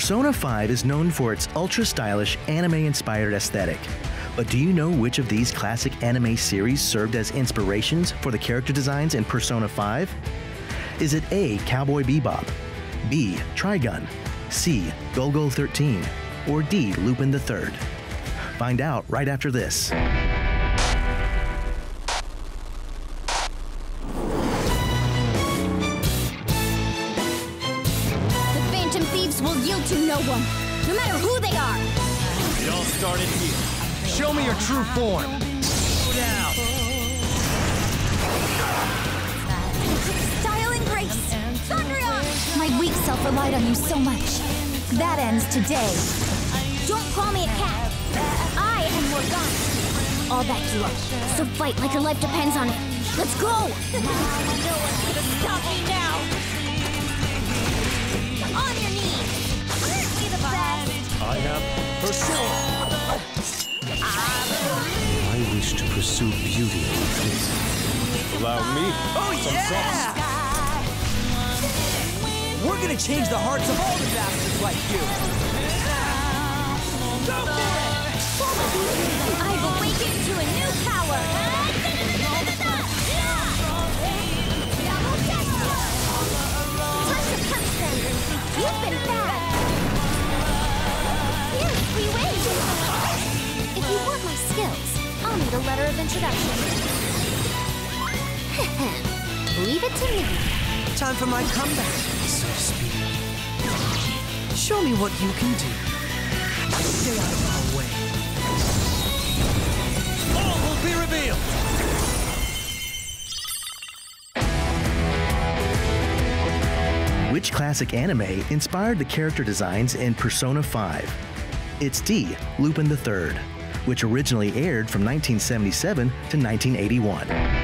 Persona 5 is known for its ultra stylish, anime inspired aesthetic. But do you know which of these classic anime series served as inspirations for the character designs in Persona 5? Is it A. Cowboy Bebop, B. Trigun, C. Golgo 13, or D. Lupin III? Find out right after this. Will yield to no one, no matter who they are. It all started here. Show me your true form. Go down. Style and grace. Thundria! My weak self relied on you so much. That ends today. Don't call me a cat. I am Morgana. I'll back you up. So fight like your life depends on it. Let's go! have Persona. I wish to pursue beauty with this. Allow me. Oh yeah! We're gonna change the hearts of all the bastards like you. A letter of introduction. Leave it to me. Time for my comeback, so to speak. Show me what you can do. Stay out of our way. All will be revealed. Which classic anime inspired the character designs in Persona 5? It's D. Lupin III, which originally aired from 1977 to 1981.